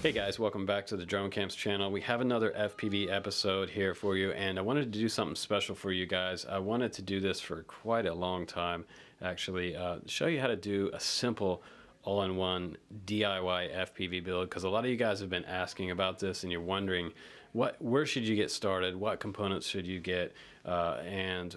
Hey guys, welcome back to the Drone Camps channel. We have another FPV episode here for you and I wanted to do something special for you guys. I wanted to do this for quite a long time actually, uh, show you how to do a simple all-in-one DIY FPV build because a lot of you guys have been asking about this and you're wondering what where should you get started, what components should you get, uh, and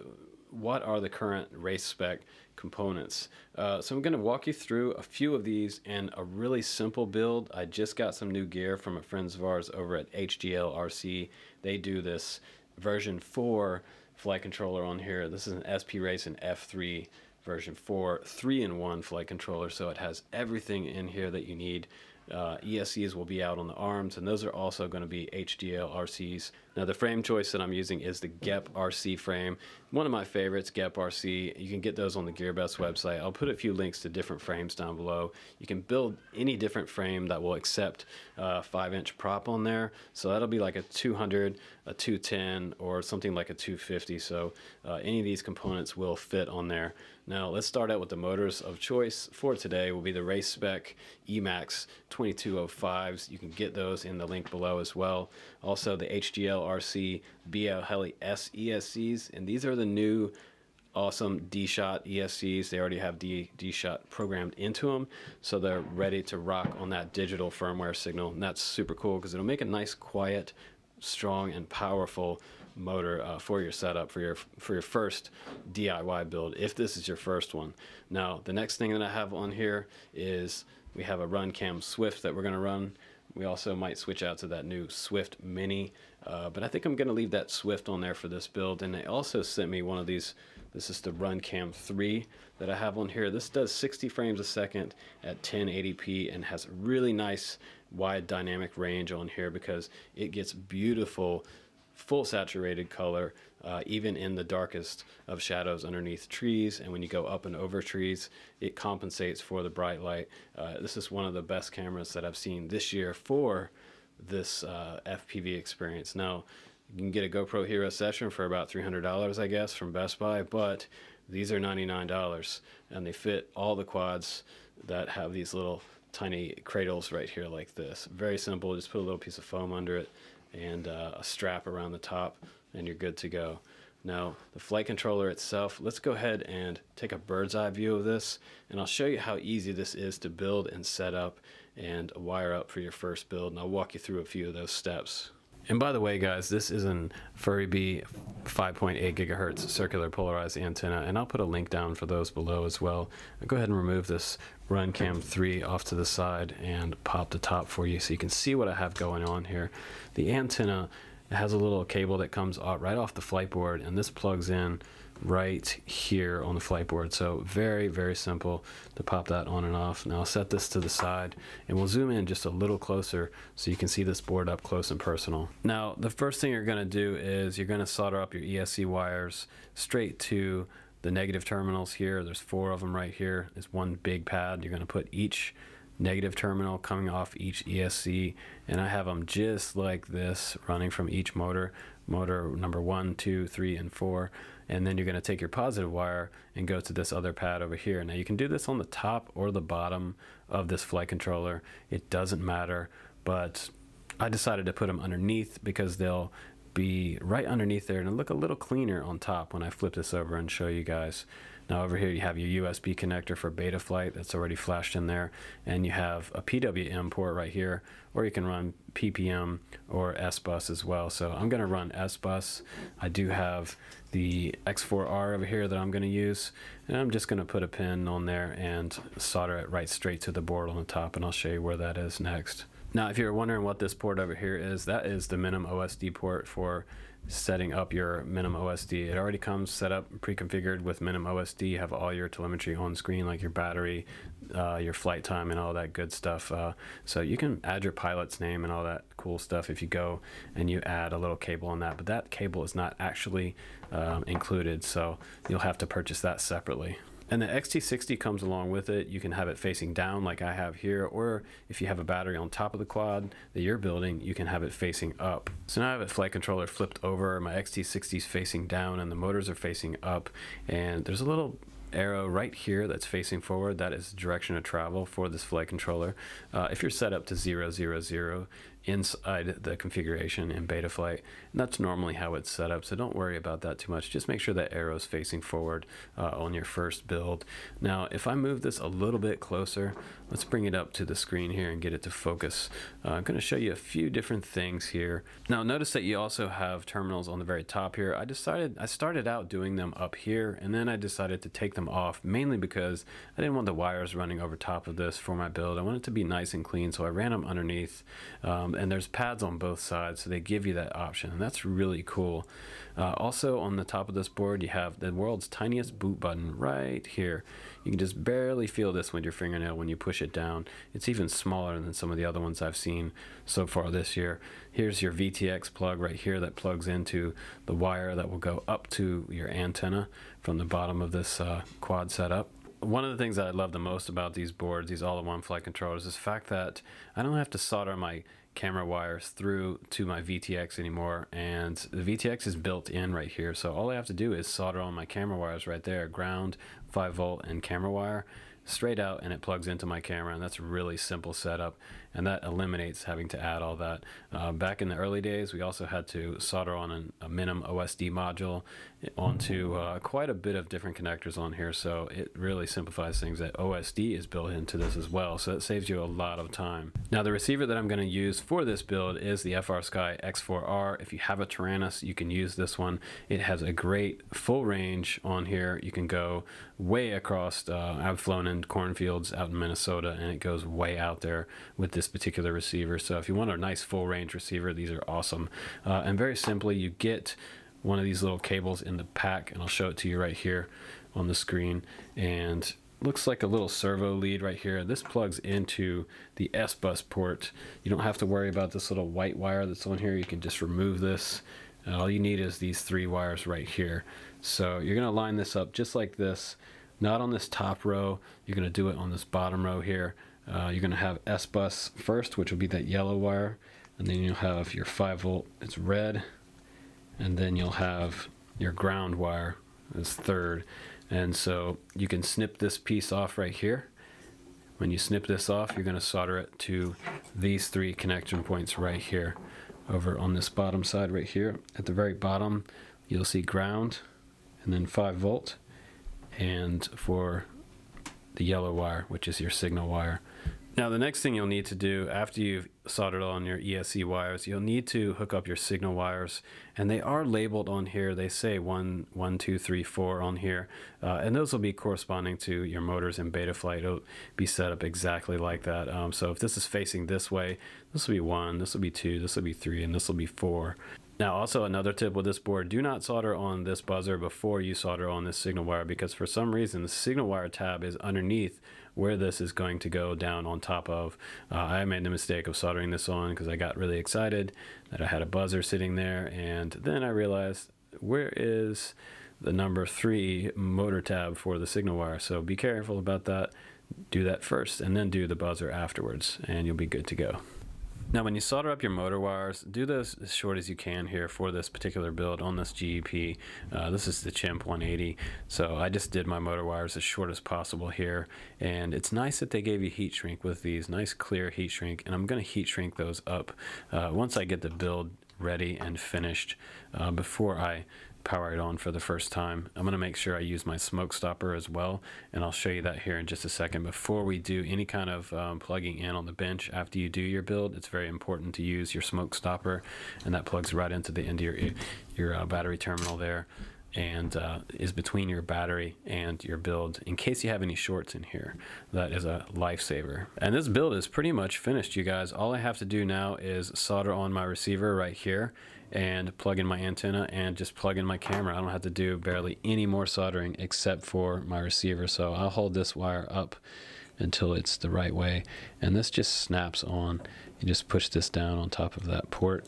what are the current race spec components. Uh, so I'm going to walk you through a few of these and a really simple build. I just got some new gear from a friends of ours over at HGLRC. They do this version 4 flight controller on here. This is an SP race Racing F3 version 4 3-in-1 flight controller so it has everything in here that you need uh, ESCs will be out on the arms, and those are also going to be HGLRCs. Now, the frame choice that I'm using is the GEPRC frame. One of my favorites, GEPRC. You can get those on the GearBest website. I'll put a few links to different frames down below. You can build any different frame that will accept a 5 inch prop on there. So that'll be like a 200, a 210, or something like a 250. So uh, any of these components will fit on there. Now, let's start out with the motors of choice for today will be the Race Spec Emax 2205s. You can get those in the link below as well. Also, the HGLRC BL Heli S ESCs, and these are the new awesome D-Shot ESCs. They already have D-Shot programmed into them, so they're ready to rock on that digital firmware signal, and that's super cool because it'll make a nice, quiet, strong, and powerful motor uh, for your setup for your for your first DIY build if this is your first one. Now the next thing that I have on here is we have a RunCam Swift that we're going to run. We also might switch out to that new Swift Mini, uh, but I think I'm going to leave that Swift on there for this build. And they also sent me one of these. This is the RunCam 3 that I have on here. This does 60 frames a second at 1080p and has really nice wide dynamic range on here because it gets beautiful full saturated color, uh, even in the darkest of shadows underneath trees. And when you go up and over trees, it compensates for the bright light. Uh, this is one of the best cameras that I've seen this year for this uh, FPV experience. Now, you can get a GoPro Hero Session for about $300, I guess, from Best Buy, but these are $99 and they fit all the quads that have these little tiny cradles right here like this. Very simple, just put a little piece of foam under it and uh, a strap around the top and you're good to go. Now the flight controller itself, let's go ahead and take a bird's eye view of this and I'll show you how easy this is to build and set up and wire up for your first build and I'll walk you through a few of those steps. And by the way, guys, this is an Furibee 5.8 gigahertz circular polarized antenna, and I'll put a link down for those below as well. I'll go ahead and remove this RunCam 3 off to the side and pop the top for you so you can see what I have going on here. The antenna has a little cable that comes right off the flight board, and this plugs in right here on the flight board. So very, very simple to pop that on and off. Now I'll set this to the side and we'll zoom in just a little closer so you can see this board up close and personal. Now the first thing you're gonna do is you're gonna solder up your ESC wires straight to the negative terminals here. There's four of them right here. There's one big pad. You're gonna put each negative terminal coming off each ESC and I have them just like this running from each motor motor number one two three and four and then you're going to take your positive wire and go to this other pad over here. Now you can do this on the top or the bottom of this flight controller. It doesn't matter but I decided to put them underneath because they'll be right underneath there and look a little cleaner on top when I flip this over and show you guys now over here you have your USB connector for Betaflight that's already flashed in there and you have a PWM port right here or you can run PPM or S-Bus as well. So I'm going to run S-Bus. I do have the X4R over here that I'm going to use and I'm just going to put a pin on there and solder it right straight to the board on the top and I'll show you where that is next. Now if you're wondering what this port over here is, that is the MinimOSD port for setting up your MinimOSD. It already comes set up pre-configured with MinimOSD. You have all your telemetry on screen like your battery, uh, your flight time and all that good stuff. Uh, so you can add your pilot's name and all that cool stuff if you go and you add a little cable on that. But that cable is not actually um, included so you'll have to purchase that separately. And the XT60 comes along with it. You can have it facing down like I have here, or if you have a battery on top of the quad that you're building, you can have it facing up. So now I have a flight controller flipped over, my XT60 is facing down and the motors are facing up. And there's a little arrow right here that's facing forward, that is direction of travel for this flight controller. Uh, if you're set up to 000, inside the configuration in Betaflight. And that's normally how it's set up, so don't worry about that too much. Just make sure that arrow is facing forward uh, on your first build. Now, if I move this a little bit closer, let's bring it up to the screen here and get it to focus. Uh, I'm going to show you a few different things here. Now, notice that you also have terminals on the very top here. I decided, I started out doing them up here, and then I decided to take them off, mainly because I didn't want the wires running over top of this for my build. I want it to be nice and clean, so I ran them underneath. Um, um, and there's pads on both sides so they give you that option and that's really cool. Uh, also on the top of this board you have the world's tiniest boot button right here. You can just barely feel this with your fingernail when you push it down. It's even smaller than some of the other ones I've seen so far this year. Here's your VTX plug right here that plugs into the wire that will go up to your antenna from the bottom of this uh, quad setup. One of the things that I love the most about these boards, these all-in-one flight controllers, is the fact that I don't have to solder my camera wires through to my VTX anymore and the VTX is built in right here. So all I have to do is solder on my camera wires right there ground 5 volt and camera wire straight out and it plugs into my camera and that's a really simple setup and that eliminates having to add all that. Uh, back in the early days we also had to solder on an, a MinimOSD module onto uh, quite a bit of different connectors on here so it really simplifies things that OSD is built into this as well so it saves you a lot of time. Now the receiver that I'm going to use for this build is the FrSky X4R. If you have a Taranis you can use this one. It has a great full range on here. You can go way across. Uh, I've flown in cornfields out in Minnesota and it goes way out there with this particular receiver. So if you want a nice full range receiver these are awesome. Uh, and very simply you get one of these little cables in the pack and I'll show it to you right here on the screen and looks like a little servo lead right here this plugs into the S-bus port you don't have to worry about this little white wire that's on here you can just remove this and all you need is these three wires right here so you're gonna line this up just like this not on this top row. You're gonna do it on this bottom row here. Uh, you're gonna have S-bus first which will be that yellow wire and then you'll have your 5 volt it's red and then you'll have your ground wire as third. And so you can snip this piece off right here. When you snip this off you're going to solder it to these three connection points right here. Over on this bottom side right here at the very bottom you'll see ground and then 5 volt and for the yellow wire which is your signal wire now the next thing you'll need to do after you've soldered on your ESC wires, you'll need to hook up your signal wires and they are labeled on here. They say one, one, two, three, four on here. Uh, and those will be corresponding to your motors in Betaflight. It'll be set up exactly like that. Um, so if this is facing this way, this will be one, this will be two, this will be three, and this will be four. Now also another tip with this board, do not solder on this buzzer before you solder on this signal wire because for some reason the signal wire tab is underneath where this is going to go down on top of. Uh, I made the mistake of soldering this on because I got really excited that I had a buzzer sitting there and then I realized where is the number three motor tab for the signal wire so be careful about that do that first and then do the buzzer afterwards and you'll be good to go. Now when you solder up your motor wires, do those as short as you can here for this particular build on this GEP. Uh, this is the Chimp 180, so I just did my motor wires as short as possible here. And it's nice that they gave you heat shrink with these, nice clear heat shrink, and I'm gonna heat shrink those up uh, once I get the build ready and finished uh, before I power it on for the first time. I'm going to make sure I use my smoke stopper as well, and I'll show you that here in just a second. Before we do any kind of um, plugging in on the bench, after you do your build, it's very important to use your smoke stopper, and that plugs right into the end of your, your uh, battery terminal there and uh, is between your battery and your build in case you have any shorts in here. That is a lifesaver. And this build is pretty much finished, you guys. All I have to do now is solder on my receiver right here and plug in my antenna and just plug in my camera. I don't have to do barely any more soldering except for my receiver. So I'll hold this wire up until it's the right way. And this just snaps on. You just push this down on top of that port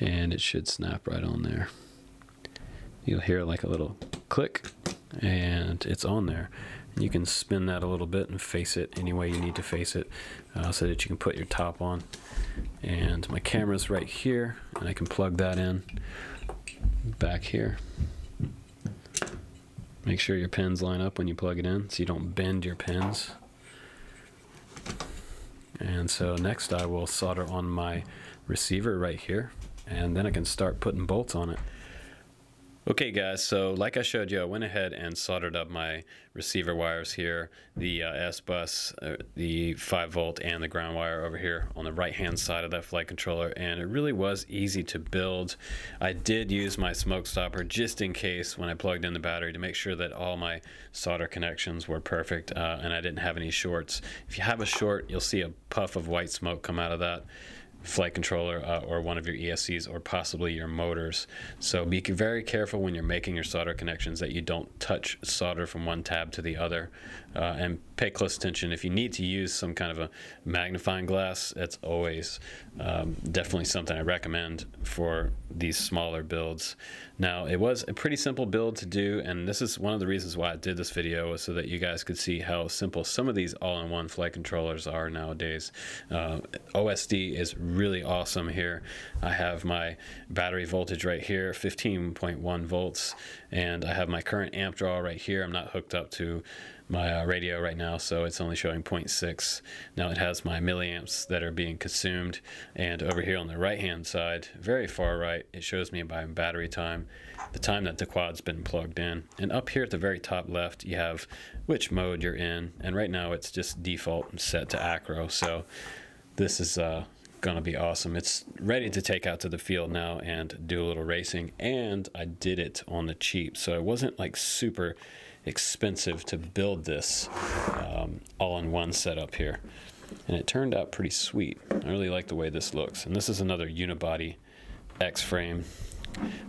and it should snap right on there. You'll hear like a little click and it's on there. You can spin that a little bit and face it any way you need to face it uh, so that you can put your top on. And my camera's right here, and I can plug that in back here. Make sure your pins line up when you plug it in so you don't bend your pins. And so next I will solder on my receiver right here and then I can start putting bolts on it. Okay guys, so like I showed you, I went ahead and soldered up my receiver wires here, the uh, S-bus, uh, the 5 volt, and the ground wire over here on the right hand side of that flight controller, and it really was easy to build. I did use my smoke stopper just in case when I plugged in the battery to make sure that all my solder connections were perfect uh, and I didn't have any shorts. If you have a short, you'll see a puff of white smoke come out of that flight controller uh, or one of your ESCs or possibly your motors. So be very careful when you're making your solder connections that you don't touch solder from one tab to the other. Uh, and pay close attention. If you need to use some kind of a magnifying glass, it's always um, definitely something I recommend for these smaller builds. Now, it was a pretty simple build to do, and this is one of the reasons why I did this video was so that you guys could see how simple some of these all-in-one flight controllers are nowadays. Uh, OSD is really awesome here. I have my battery voltage right here, 15.1 volts, and I have my current amp draw right here. I'm not hooked up to my uh, radio right now, so it's only showing 0.6. Now it has my milliamps that are being consumed, and over here on the right hand side, very far right, it shows me by battery time, the time that the quad's been plugged in. And up here at the very top left, you have which mode you're in, and right now it's just default set to acro, so this is uh, going to be awesome. It's ready to take out to the field now and do a little racing, and I did it on the cheap, so it wasn't like super expensive to build this um, all-in-one setup here. And it turned out pretty sweet. I really like the way this looks. And this is another unibody X frame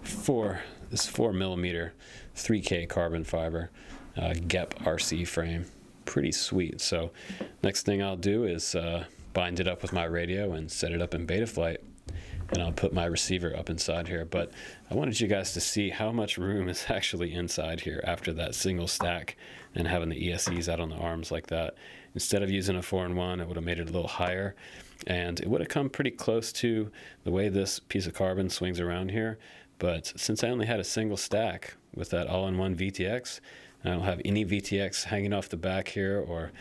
for this four millimeter 3K carbon fiber uh, GEP RC frame. Pretty sweet. So next thing I'll do is uh, bind it up with my radio and set it up in Betaflight and I'll put my receiver up inside here. But I wanted you guys to see how much room is actually inside here after that single stack and having the ESCs out on the arms like that. Instead of using a 4-in-1, it would have made it a little higher, and it would have come pretty close to the way this piece of carbon swings around here. But since I only had a single stack with that all-in-one VTX, I don't have any VTX hanging off the back here or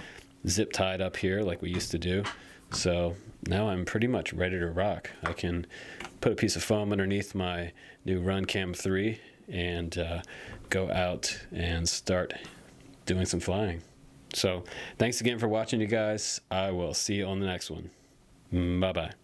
zip tied up here like we used to do. So now I'm pretty much ready to rock. I can put a piece of foam underneath my new Runcam 3 and uh, go out and start doing some flying. So thanks again for watching, you guys. I will see you on the next one. Bye-bye.